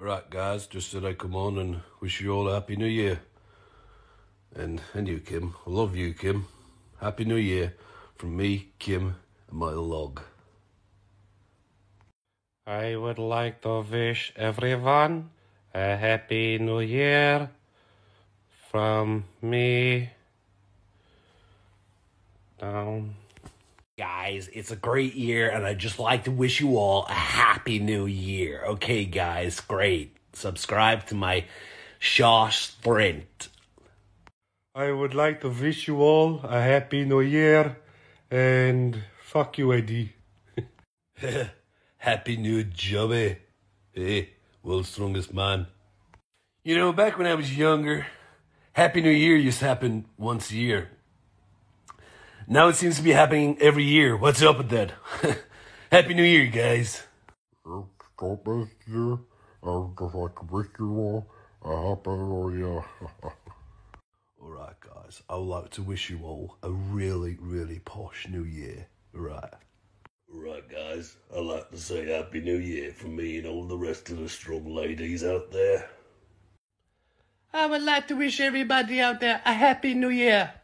Right, guys, just said I'd come on and wish you all a happy new year. And and you, Kim. I love you, Kim. Happy New Year from me, Kim, and my log. I would like to wish everyone a happy new year from me down. Guys, it's a great year, and I'd just like to wish you all a happy new year. Okay, guys, great. Subscribe to my Shaw Sprint. I would like to wish you all a happy new year and fuck you, Eddie. Happy new jobby. Hey, eh, world's strongest man. You know, back when I was younger, Happy New Year used to happen once a year. Now it seems to be happening every year. What's up with that? Happy New Year, guys. Stop this year. I would just like to wish you all a happy new year. Alright, guys, I would like to wish you all a really, really posh new year. Right. Right, guys, I'd like to say Happy New Year from me and all the rest of the strong ladies out there. I would like to wish everybody out there a happy new year.